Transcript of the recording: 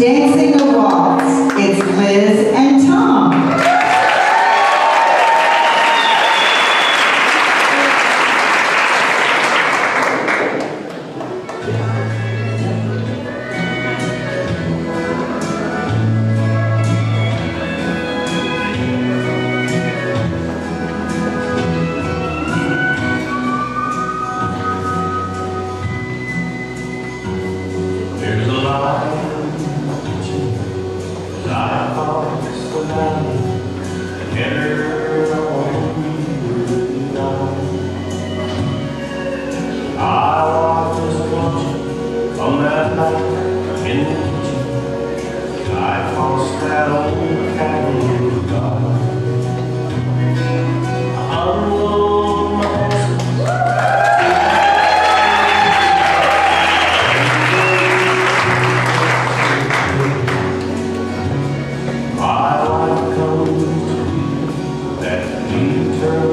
Dancing a Waltz. It's Liz and Tom. That